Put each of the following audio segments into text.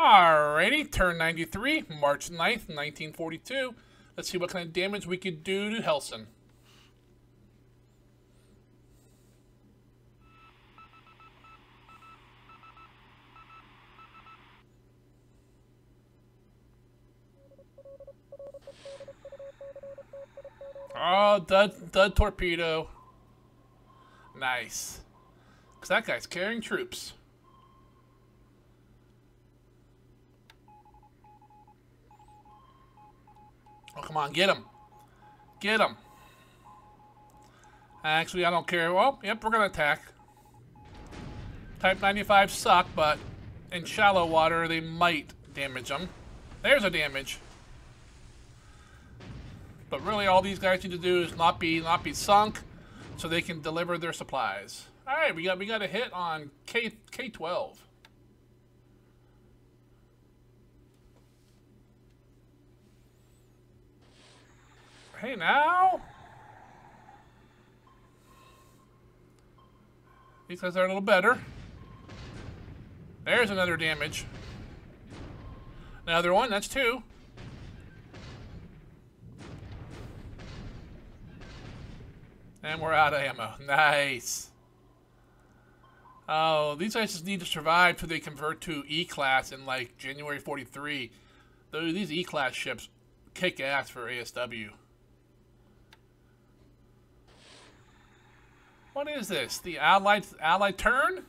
Alrighty, turn 93, March 9th, 1942. Let's see what kind of damage we could do to Hellsen. Oh, dud, dud torpedo. Nice. Because that guy's carrying troops. Oh, come on, get him. Get him. Actually, I don't care. Well, yep, we're going to attack. Type 95 suck, but in shallow water, they might damage them. There's a damage. But really, all these guys need to do is not be not be sunk, so they can deliver their supplies. All right, we got we got a hit on K K12. Hey now. These guys are a little better. There's another damage. Another one, that's two. And we're out of ammo. Nice. Oh, these guys just need to survive till they convert to E-Class in, like, January 43. Those, these E-Class ships kick ass for ASW. What is this? The Allied, Allied turn?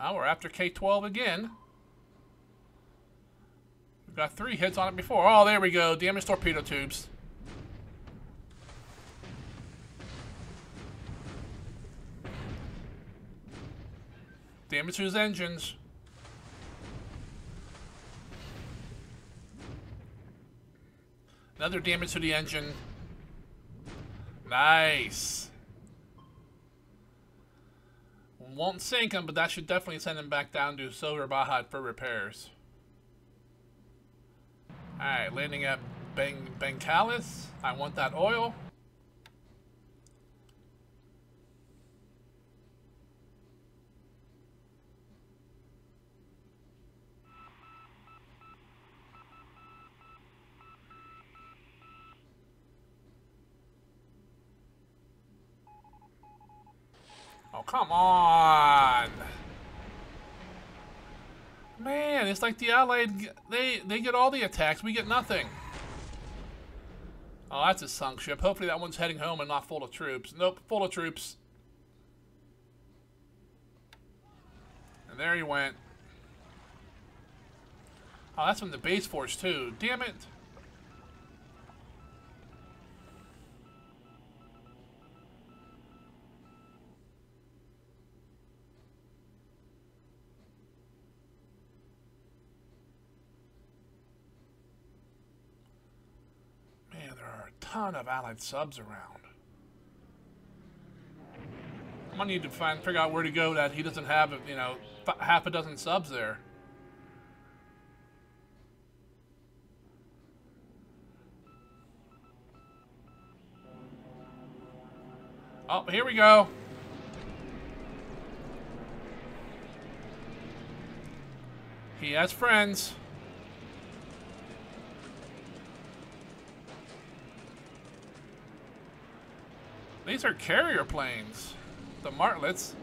Oh, we're after K-12 again. We've got three hits on it before. Oh, there we go. Damaged torpedo tubes. Damage to his engines. Another damage to the engine. Nice. Won't sink him, but that should definitely send him back down to Soerabaja for repairs. Alright, landing at Beng Bengkalis. I want that oil. Oh, come on. Man, it's like the Allied, they, they get all the attacks, we get nothing. Oh, that's a sunk ship. Hopefully that one's heading home and not full of troops. Nope, full of troops. And there he went. Oh, that's from the base force too. Damn it. Ton of allied subs around. I'm gonna need to find figure out where to go that he doesn't have, you know, half a dozen subs there. Oh, here we go. He has friends. These are carrier planes. The Martlets.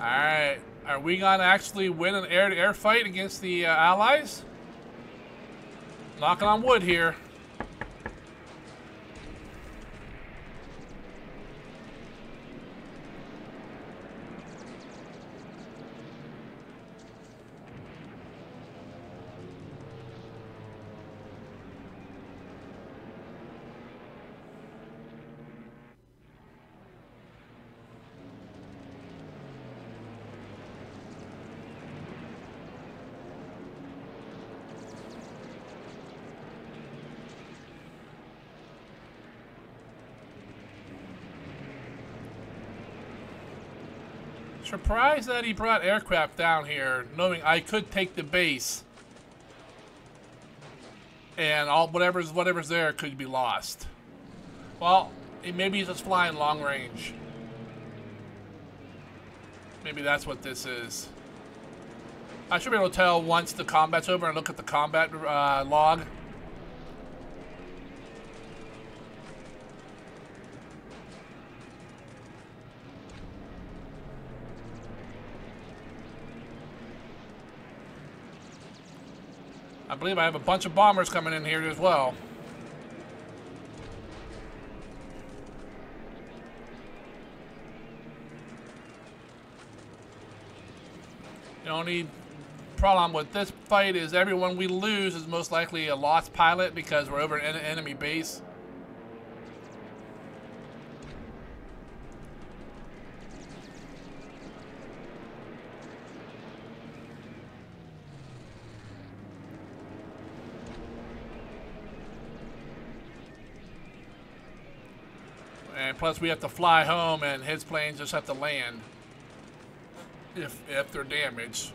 Alright. Are we going to actually win an air-to-air -air fight against the uh, Allies? Knocking on wood here. Surprised that he brought aircraft down here, knowing I could take the base. And all whatever's whatever's there could be lost. Well, maybe he's just flying long range. Maybe that's what this is. I should be able to tell once the combat's over and look at the combat uh, log. I believe I have a bunch of bombers coming in here as well. The only problem with this fight is everyone we lose is most likely a lost pilot because we're over an enemy base. And plus we have to fly home and his planes just have to land if, if they're damaged.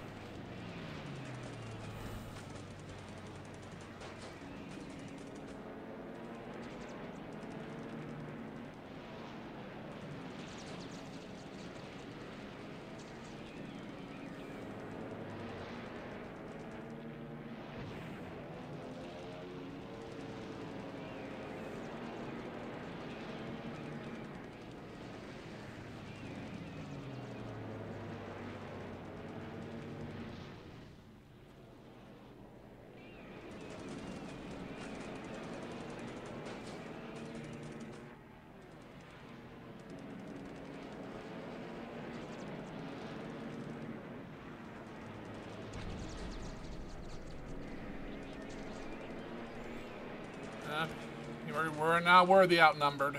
We're, we're now worthy outnumbered.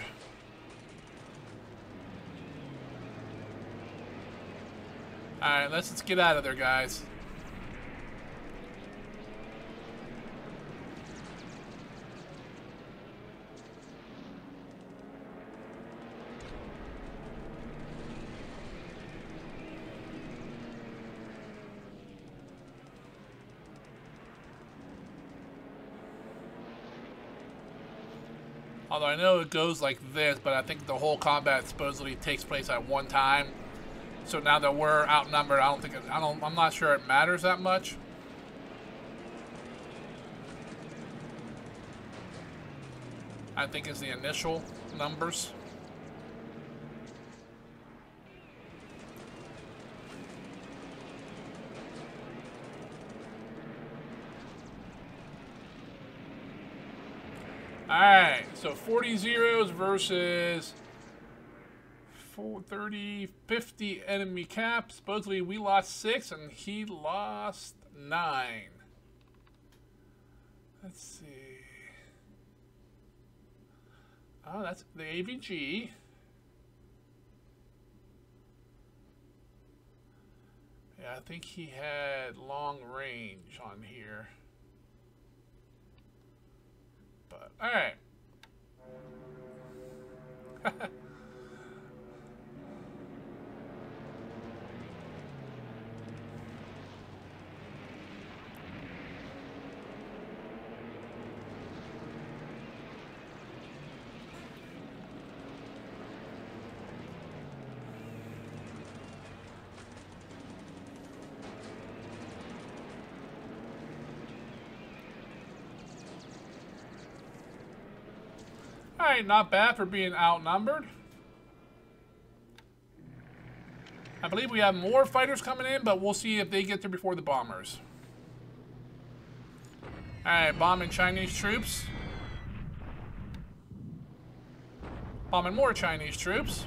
Alright, let's, let's get out of there, guys. Know it goes like this, but I think the whole combat supposedly takes place at one time. So now that we're outnumbered, I don't think it, I don't. I'm not sure it matters that much. I think it's the initial numbers. Alright, so 40 zeros versus 430, 50 enemy cap. Supposedly we lost six and he lost nine. Let's see. Oh, that's the AVG. Yeah, I think he had long range on here. But, alright. Alright, not bad for being outnumbered. I believe we have more fighters coming in, but we'll see if they get there before the bombers. Alright, bombing Chinese troops. Bombing more Chinese troops.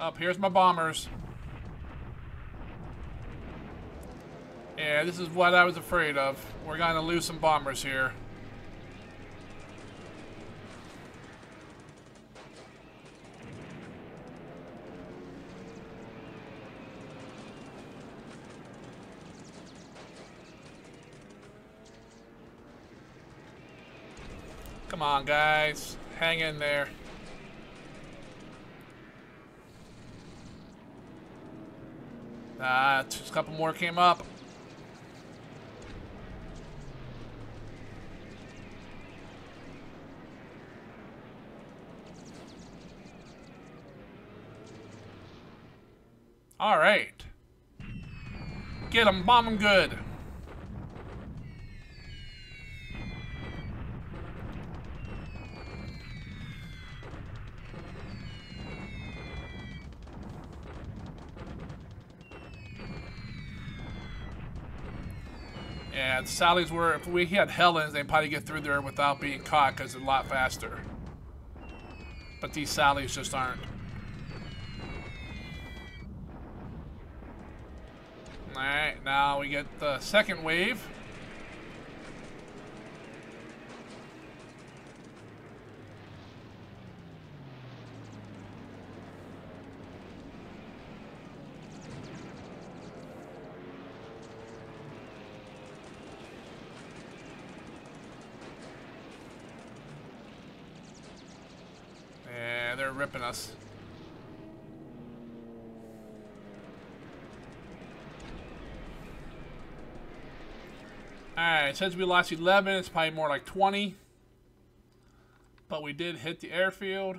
Up, here's my bombers. Yeah, this is what I was afraid of. We're going to lose some bombers here. Come on, guys. Hang in there. Ah, just a couple more came up. All right. Get them, bomb them good. And Sally's were, if we had Helens, they'd probably get through there without being caught because it's a lot faster. But these Sally's just aren't. Alright, now we get the second wave. Yeah, they're ripping us. Since we lost 11, it's probably more like 20. But we did hit the airfield.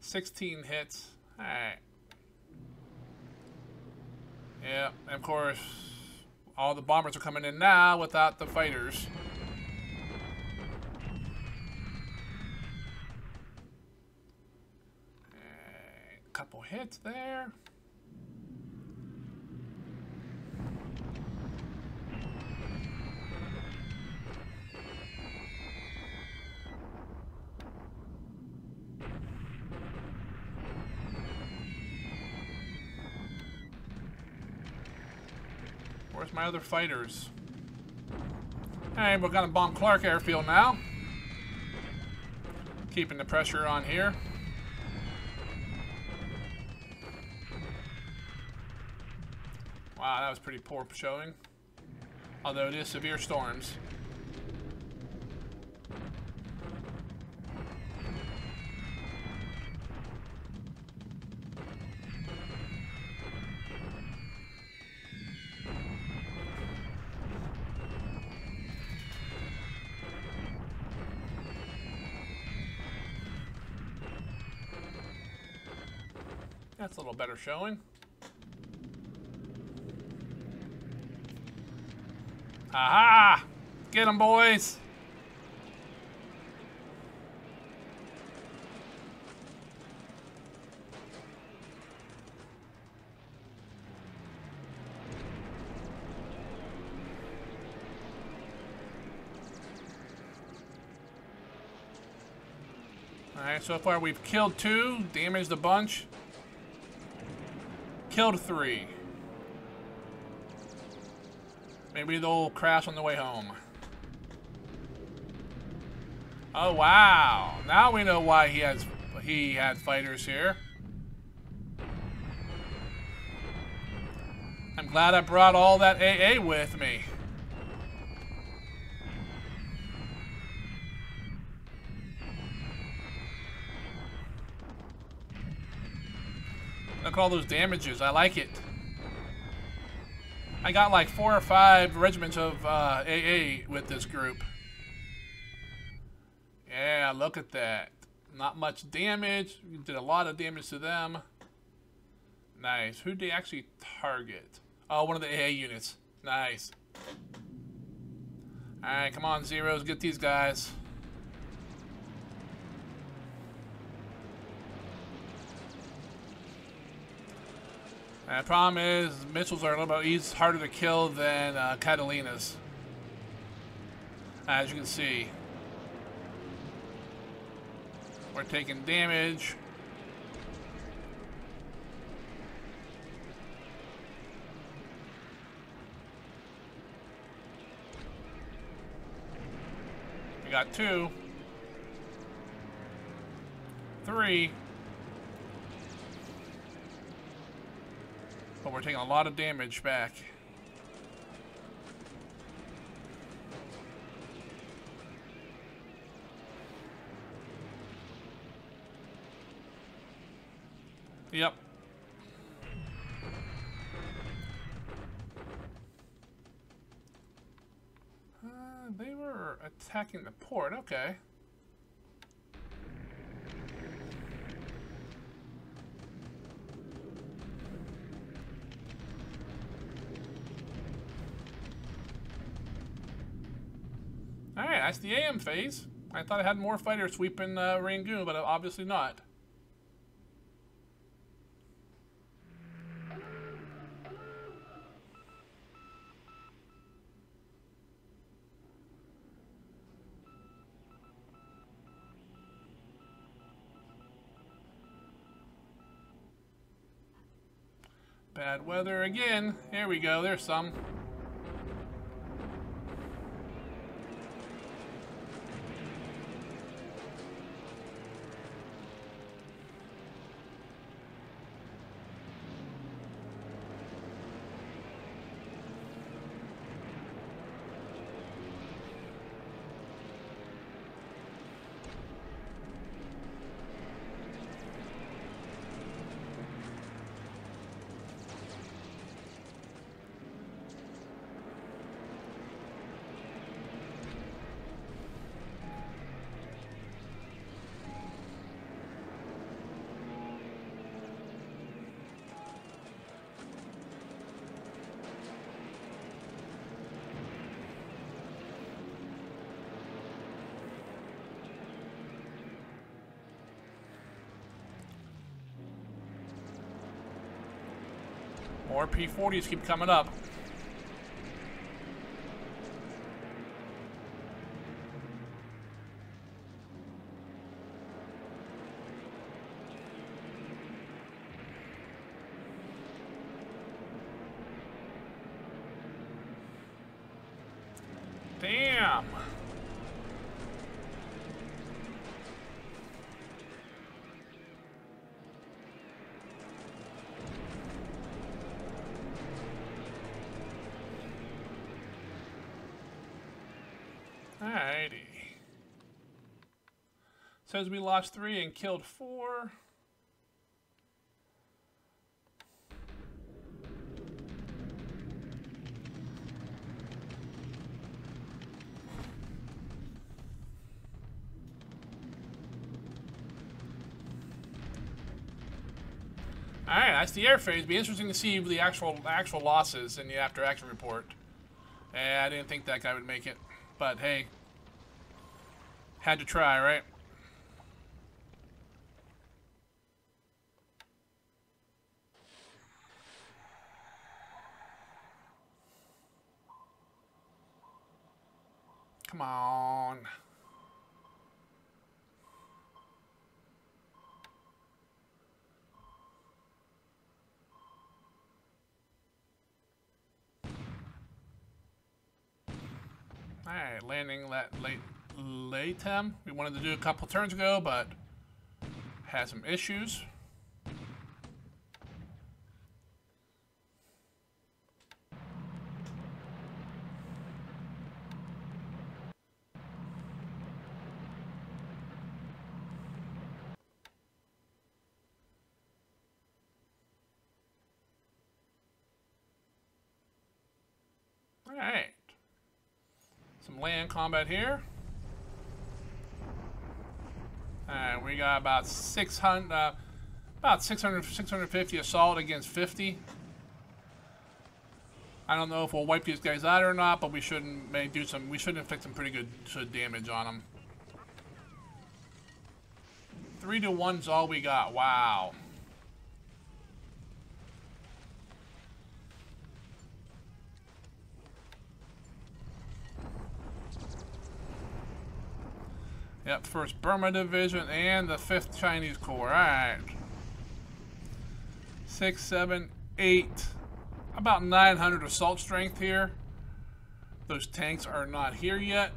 16 hits. Alright. Yeah, and of course, all the bombers are coming in now without the fighters. Couple hits there. My other fighters? Hey, we're gonna bomb Clark Airfield now. Keeping the pressure on here. Wow, that was pretty poor showing. Although it is severe storms. That's a little better showing. Aha! Get them, boys! Alright, so far we've killed two, damaged a bunch. Killed three. Maybe they'll crash on the way home. Oh wow! Now we know why he has he had fighters here. I'm glad I brought all that AA with me. All those damages. I like it. I got like four or five regiments of uh, AA with this group. Yeah, look at that. Not much damage. Did a lot of damage to them. Nice. Who did they actually target? Oh, one of the AA units. Nice. Alright, come on, Zeros. Get these guys. And the problem is, Mitchells are a little bit easier, harder to kill than uh, Catalinas. As you can see. We're taking damage. We got two. Three. But we're taking a lot of damage back. Yep. Uh, they were attacking the port, okay. Phase. I thought I had more fighters sweeping uh, Rangoon, but obviously not. Bad weather again. Here we go. There's some. More P-40s keep coming up. Says we lost three and killed four. Alright, that's the air phase. Be interesting to see the actual actual losses in the after action report. Eh, I didn't think that guy would make it. But hey, had to try, right? Come on. Alright, landing that late Latem. Um, we wanted to do a couple turns ago, but had some issues. Alright. Some land combat here. And we got about 600, uh, about 600, 650 assault against 50. I don't know if we'll wipe these guys out or not, but we shouldn't may do some. We should inflict some pretty good, damage on them. Three to one's all we got. Wow. Yep, 1st Burma Division and the 5th Chinese Corps. Alright. Six, seven, eight. About 900 assault strength here. Those tanks are not here yet.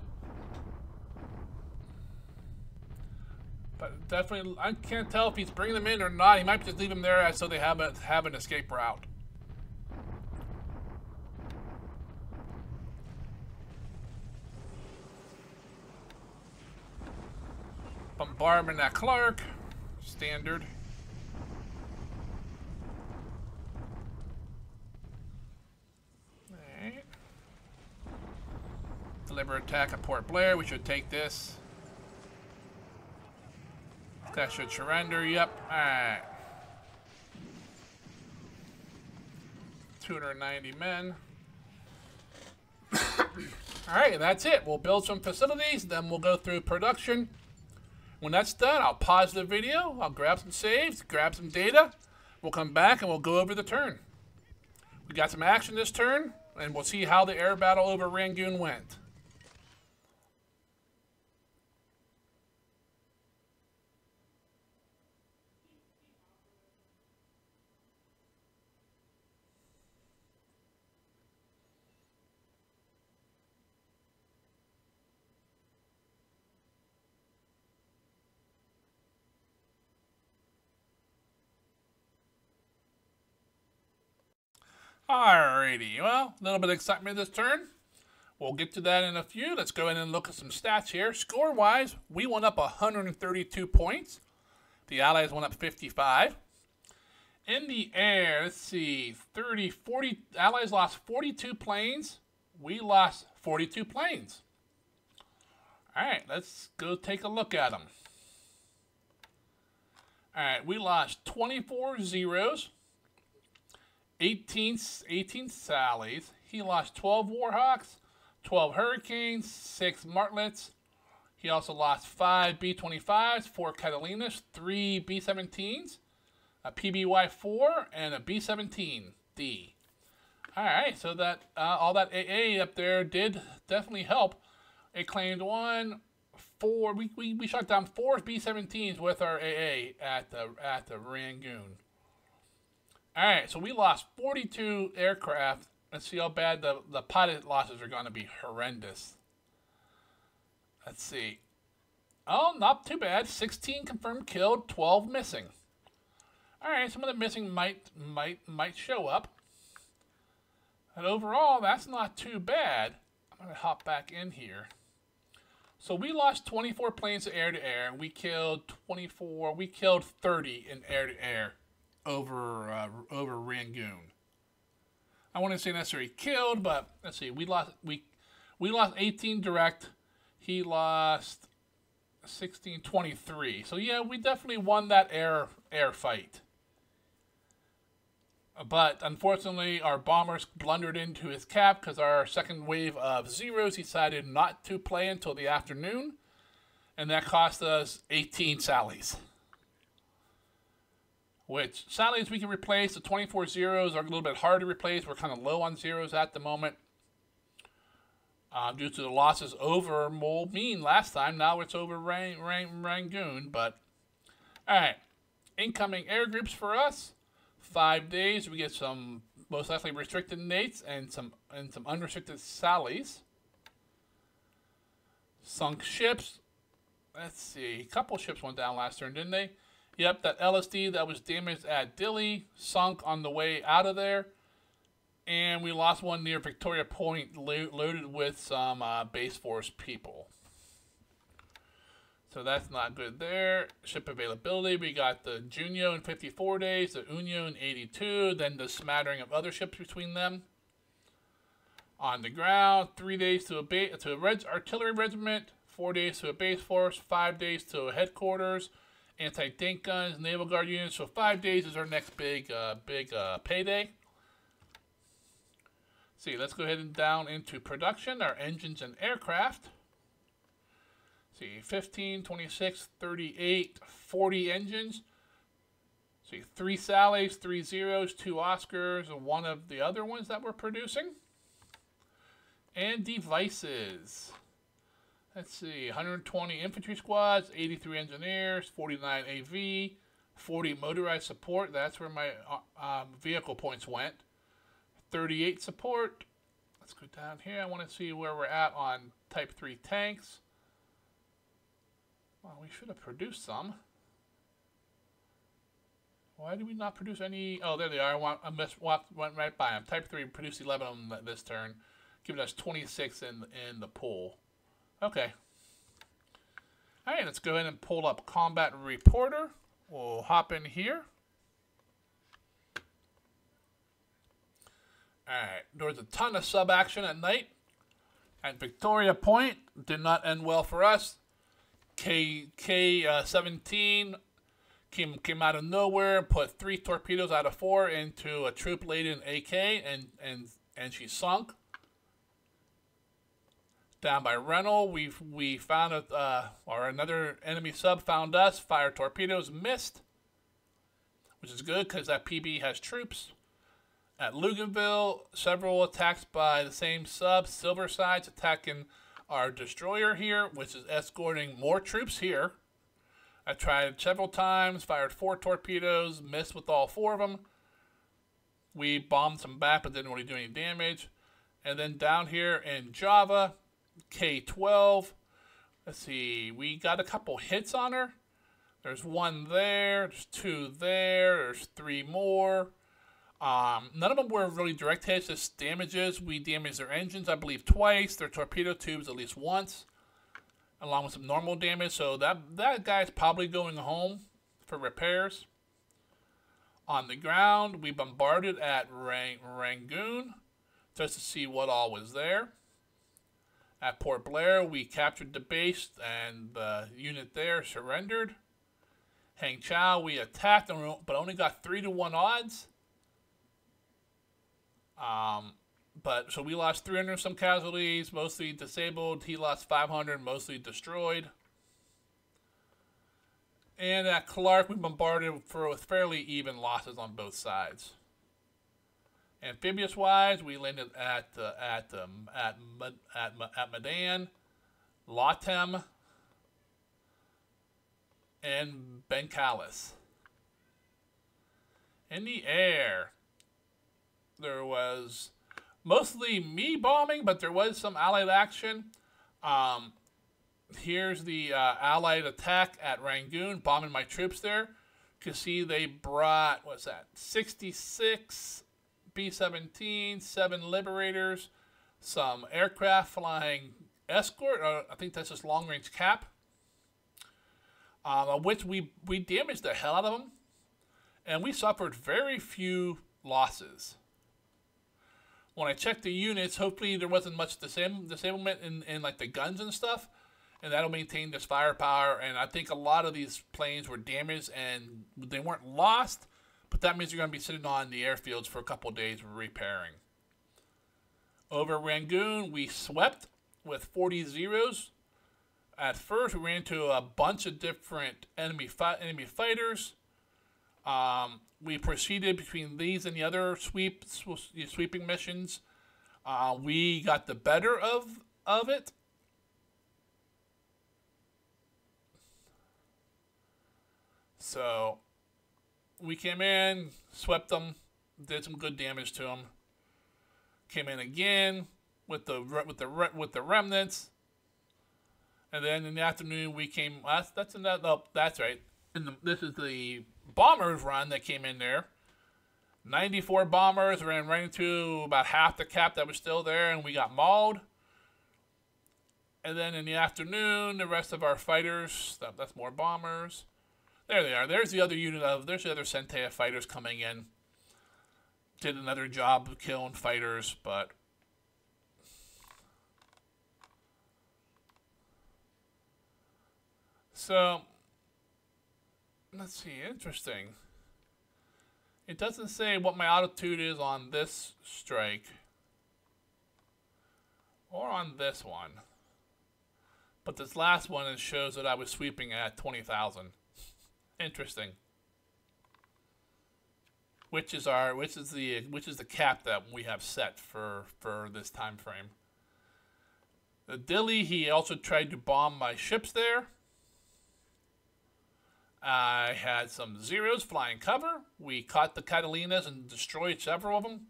But definitely, I can't tell if he's bringing them in or not. He might just leave them there so they have, a, have an escape route. bombardment at Clark. Standard. Alright. Deliver attack at Port Blair. We should take this. That should surrender. Yep. Alright. 290 men. Alright, that's it. We'll build some facilities, then we'll go through production. When that's done, I'll pause the video, I'll grab some saves, grab some data. We'll come back and we'll go over the turn. We got some action this turn, and we'll see how the air battle over Rangoon went. Alrighty, well, a little bit of excitement this turn. We'll get to that in a few. Let's go ahead and look at some stats here. Score-wise, we went up 132 points. The Allies went up 55. In the air, let's see, 30, 40, Allies lost 42 planes. We lost 42 planes. All right, let's go take a look at them. All right, we lost 24 zeros. 18, 18 Sallies. He lost 12 Warhawks, 12 Hurricanes, 6 Martlets. He also lost 5 B-25s, 4 Catalinas, 3 B-17s, a PBY-4, and a B-17D. All right, so that uh, all that AA up there did definitely help. It claimed one, four. We, we, we shot down four B-17s with our AA at the at the Rangoon. All right, so we lost 42 aircraft. Let's see how bad the, the pilot losses are going to be horrendous. Let's see. Oh, not too bad. 16 confirmed killed, 12 missing. All right, some of the missing might might might show up. But overall, that's not too bad. I'm going to hop back in here. So we lost 24 planes air to air. We killed 24. We killed 30 in air to air over uh, over Rangoon. I wouldn't say necessarily killed, but let's see. We lost we we lost 18 direct. He lost 16 23. So yeah, we definitely won that air air fight. But unfortunately, our bombers blundered into his cap because our second wave of zeros decided not to play until the afternoon, and that cost us 18 sallies which Sallies we can replace. The 24 zeros are a little bit hard to replace. We're kind of low on zeros at the moment um, due to the losses over Moulmein last time. Now it's over Rang, Rang, Rangoon. But, all right. Incoming air groups for us. Five days. We get some most likely restricted nates and some and some unrestricted sallies. Sunk ships. Let's see. A couple ships went down last turn, didn't they? Yep, that LSD that was damaged at Dili sunk on the way out of there. And we lost one near Victoria Point lo loaded with some uh, Base Force people. So that's not good there. Ship availability, we got the Junyo in 54 days, the Unyo in 82, then the smattering of other ships between them. On the ground, three days to a, to a red artillery regiment, four days to a base force, five days to a headquarters, anti-tank guns, naval guard units. So five days is our next big, uh, big uh, payday. See, let's go ahead and down into production, our engines and aircraft. See, 15, 26, 38, 40 engines. See, three Sallies, three Zeros, two Oscars, and one of the other ones that we're producing. And devices. Let's see, 120 infantry squads, 83 engineers, 49 AV, 40 motorized support. That's where my uh, um, vehicle points went. 38 support. Let's go down here. I want to see where we're at on Type 3 tanks. Well, we should have produced some. Why did we not produce any? Oh, there they are. I, want, I missed, went right by them. Type 3 produced 11 of them this turn, giving us 26 in, in the pool. Okay. All right, let's go ahead and pull up Combat Reporter. We'll hop in here. All right, there was a ton of sub action at night. At Victoria Point, did not end well for us. K K uh, 17 came came out of nowhere, put three torpedoes out of four into a troop laden AK, and and and she sunk. Down by Rental, we we found a uh, or another enemy sub found us. Fire torpedoes missed, which is good because that PB has troops. At Luganville, several attacks by the same sub, Silversides, attacking our destroyer here, which is escorting more troops here. I tried several times, fired four torpedoes, missed with all four of them. We bombed some back, but didn't really do any damage. And then down here in Java, K12, let's see, we got a couple hits on her. There's one there, there's two there, there's three more. Um, none of them were really direct hits, just damages. We damaged their engines, I believe, twice, their torpedo tubes at least once, along with some normal damage. So that, that guy's probably going home for repairs. On the ground, we bombarded at Rang Rangoon just to see what all was there. At Port Blair, we captured the base and the unit there surrendered. Hang Chow, we attacked, but only got 3 to 1 odds. Um, but so we lost 300 some casualties, mostly disabled. He lost 500, mostly destroyed. And at Clark, we bombarded for with fairly even losses on both sides. Amphibious wise, we landed at uh, at um, at at at Medan, Latem, and Bengkalis. In the air, there was mostly me bombing, but there was some allied action. Um, here's the uh, allied attack at Rangoon, bombing my troops there. You can see they brought, what's that, 66 B-17, 7 Liberators, some aircraft flying escort, uh, I think that's just long-range cap, um, which we, we damaged the hell out of them, and we suffered very few losses when I checked the units, hopefully there wasn't much disab- disablement in, in like the guns and stuff, and that'll maintain this firepower. And I think a lot of these planes were damaged and they weren't lost, but that means you're going to be sitting on the airfields for a couple days repairing. Over Rangoon, we swept with 40 zeros. At first, we ran into a bunch of different enemy fi- enemy fighters. Um, we proceeded between these and the other sweep sweeping missions. Uh, we got the better of of it. So we came in, swept them, did some good damage to them. Came in again with the with the with the remnants, and then in the afternoon we came. That's that's in that. No, that's right. In the, this is the bombers run that came in there. 94 bombers ran right into about half the cap that was still there, and we got mauled. And then in the afternoon, the rest of our fighters, that, that's more bombers. There they are. There's the other unit of, there's the other Sentai fighters coming in. Did another job of killing fighters, but So, let's see, interesting. It doesn't say what my altitude is on this strike or on this one. But this last one it shows that I was sweeping at 20,000. Interesting. Which is our which is the which is the cap that we have set for for this time frame. The Dili he also tried to bomb my ships there. I had some zeros flying cover. We caught the Catalinas and destroyed several of them.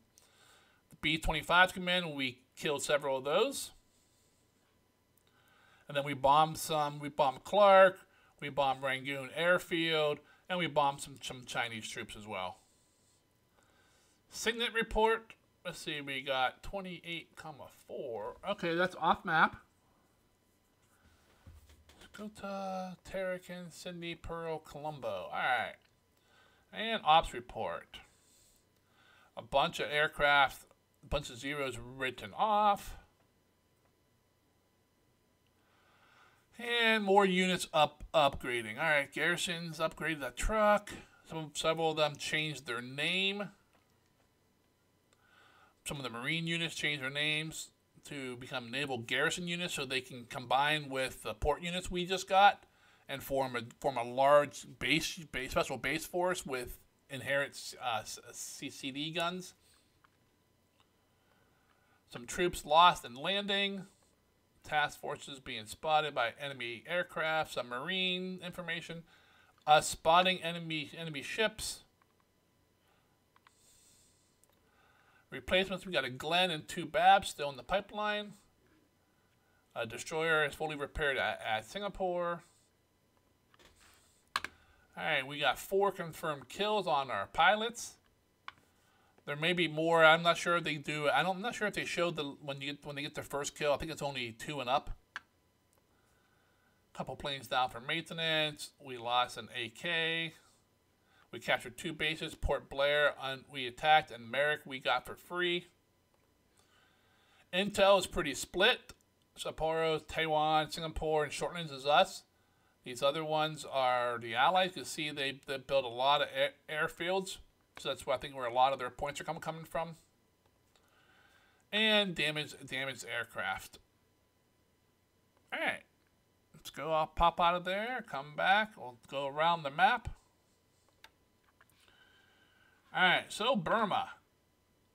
The B-25s come in. We killed several of those. And then we bombed some. We bombed Clark. We bombed Rangoon Airfield. And we bombed some, some Chinese troops as well. Sigint report. Let's see. We got 28,4. Okay, that's off map. Dakota, Terrican, Sydney, Pearl, Colombo. Alright. And ops report. A bunch of aircraft, a bunch of zeros written off. And more units up upgrading. All right, garrisons upgraded the truck. Some several of them changed their name. Some of the marine units changed their names to become naval garrison units, so they can combine with the port units we just got and form a form a large base, base special base force with inherent uh, CCD guns. Some troops lost in landing. Task forces being spotted by enemy aircraft. Some marine information. Us spotting enemy enemy ships. Replacements, we got a Glen and two Babs still in the pipeline. A destroyer is fully repaired at, at Singapore. Alright, we got four confirmed kills on our pilots. There may be more. I'm not sure if they do. I don't, I'm not sure if they showed the when you get when they get their first kill. I think it's only two and up. Couple planes down for maintenance. We lost an AK. We captured two bases. Port Blair we attacked, and Merrick we got for free. Intel is pretty split. Sapporo, Taiwan, Singapore, and Shortlands is us. These other ones are the Allies. You see they, they built a lot of air, airfields. So that's where I think where a lot of their points are coming coming from. And damaged damaged aircraft. Alright. Let's go I'll pop out of there, come back, we'll go around the map. Alright, so Burma.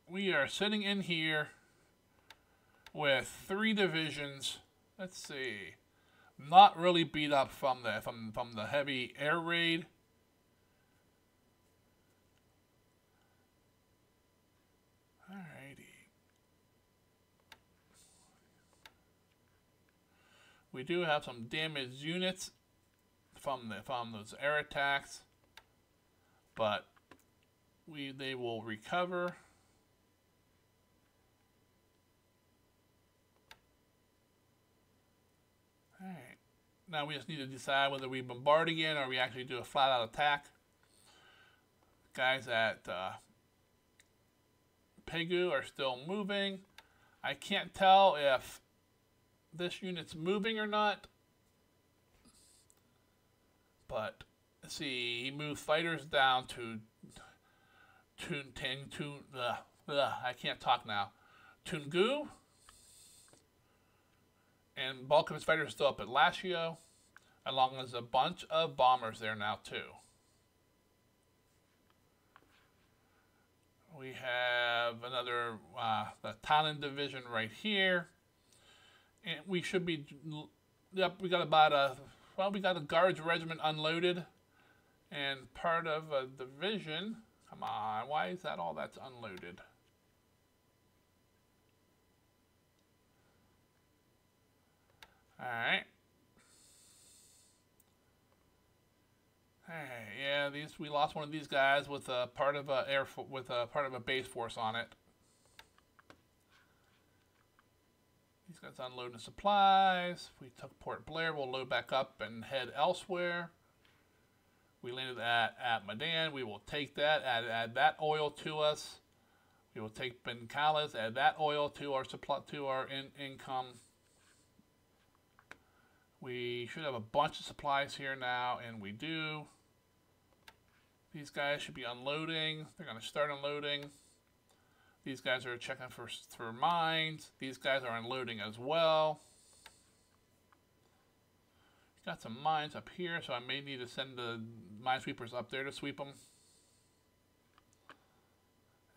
We are sitting in here with three divisions. Let's see. Not really beat up from the from from the heavy air raid. We do have some damaged units from the from those air attacks, but we they will recover. Alright. Now we just need to decide whether we bombard again or we actually do a flat out attack. Guys at uh, Pegu are still moving. I can't tell if this unit's moving or not. But see, he moved fighters down to Tun Tang Tun. Uh, uh, I can't talk now. Toungoo. And bulk of his fighters still up at Lashio, along with a bunch of bombers there now too. We have another uh, the Thailand division right here and we should be. Yep, we got about a. Well, we got a guards regiment unloaded, and part of a division. Come on, why is that all that's unloaded? All right. Hey, yeah, these we lost one of these guys with a part of a air with a part of a base force on it. Guys unloading supplies. We took Port Blair. We'll load back up and head elsewhere. We landed at, at Medan. We will take that, add, add that oil to us. We will take Bengkalis, add that oil to our supply to our in, income. We should have a bunch of supplies here now, and we do. These guys should be unloading. They're going to start unloading. These guys are checking for, for mines. These guys are unloading as well. Got some mines up here, so I may need to send the minesweepers up there to sweep them.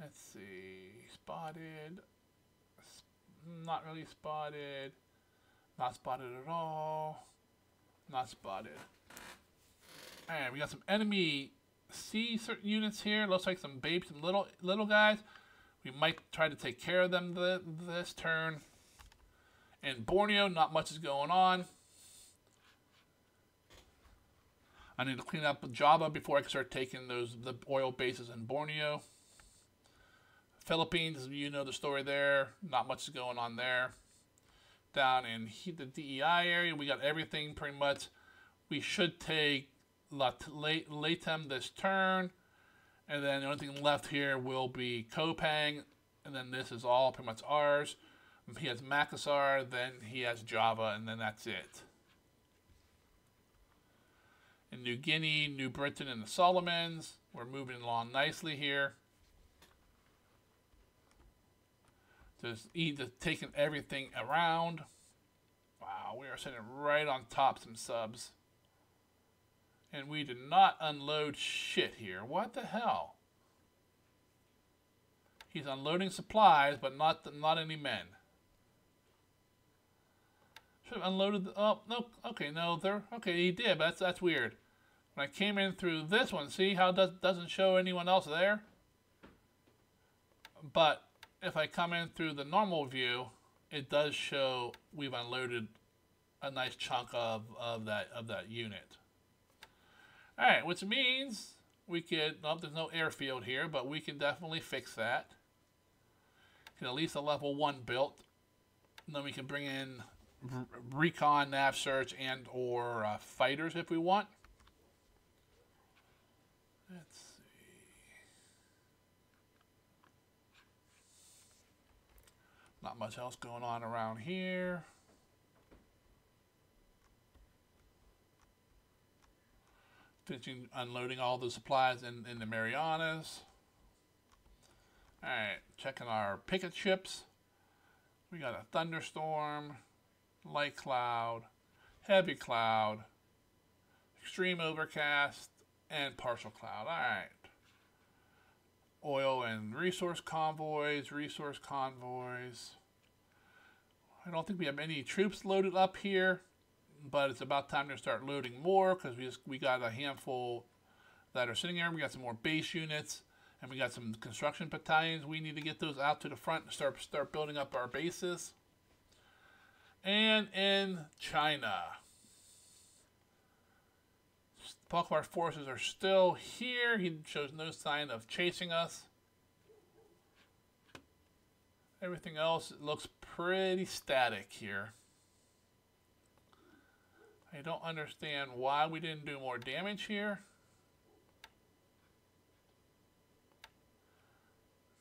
Let's see. Spotted. Not really spotted. Not spotted at all. Not spotted. Alright, we got some enemy C units here. Looks like some babes, some little little guys. We might try to take care of them the, this turn. In Borneo, not much is going on. I need to clean up Java before I can start taking those the oil bases in Borneo. Philippines, you know the story there. Not much is going on there. Down in the DEI area, we got everything pretty much. We should take Latam this turn. And then the only thing left here will be Koepang. And then this is all pretty much ours. He has Makassar, then he has Java, and then that's it. In New Guinea, New Britain, and the Solomons. We're moving along nicely here. Just either taking everything around. Wow, we are sitting right on top some subs. And we did not unload shit here. What the hell? He's unloading supplies, but not not any men. Should have unloaded. The, oh no. Okay, no. There. Okay, he did. But that's that's weird. When I came in through this one, see how does, doesn't show anyone else there. But if I come in through the normal view, it does show we've unloaded a nice chunk of, of that of that unit. All right, which means we could, well, there's no airfield here, but we can definitely fix that. Get at least a level one built. And then we can bring in recon, nav search, and or uh, fighters if we want. Let's see. Not much else going on around here. Finishing unloading all the supplies in, in the Marianas. Alright, checking our picket ships. We got a thunderstorm, light cloud, heavy cloud, extreme overcast, and partial cloud. Alright. Oil and resource convoys, resource convoys. I don't think we have any troops loaded up here but it's about time to start loading more because we just, we got a handful that are sitting here. We got some more base units and we got some construction battalions. We need to get those out to the front and start start building up our bases. And in China, bulk of our forces are still here. He shows no sign of chasing us. Everything else looks pretty static here. I don't understand why we didn't do more damage here.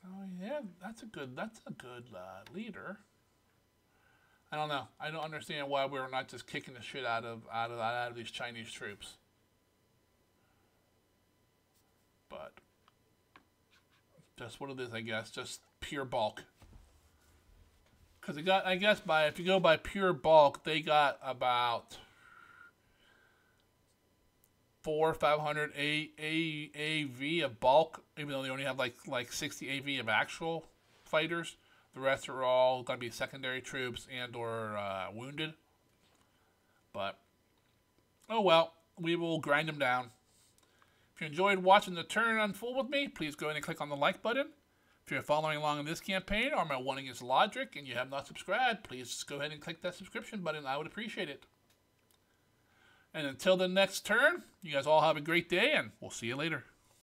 Oh yeah, that's a good that's a good uh, leader. I don't know. I don't understand why we are not just kicking the shit out of out of out of these Chinese troops. But just what it is, I guess, just pure bulk. Because they got, I guess, by if you go by pure bulk, they got about four 500 A, A, AV of bulk, even though they only have like like 60 AV of actual fighters. The rest are all going to be secondary troops and or uh, wounded. But, oh well, we will grind them down. If you enjoyed watching the turn unfold with me, please go ahead and click on the like button. If you're following along in this campaign or my one against logic and you have not subscribed, please go ahead and click that subscription button. I would appreciate it. And until the next turn, you guys all have a great day, and we'll see you later.